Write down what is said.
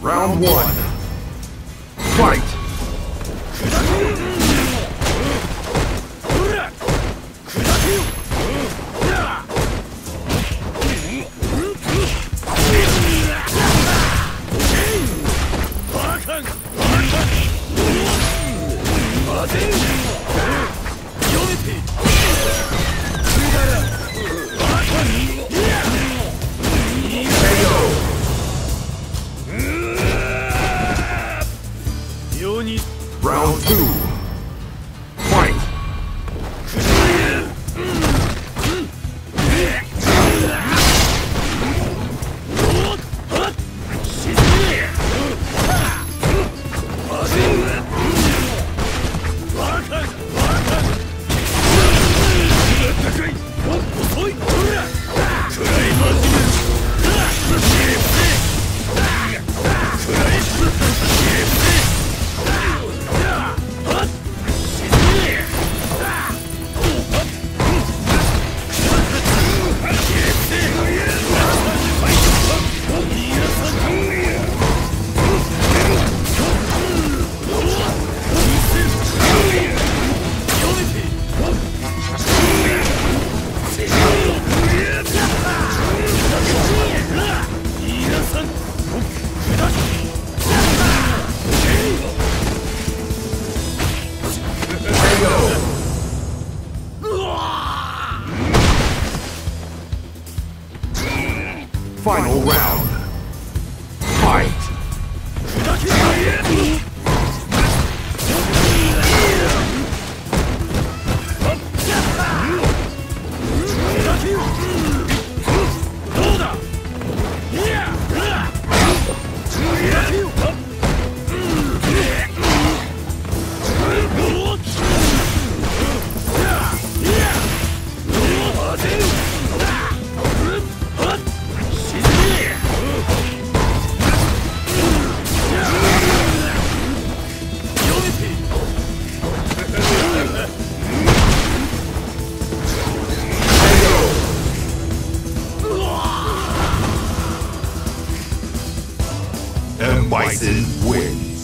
Round one. Fight! に Round 2 Final round. Bison wins.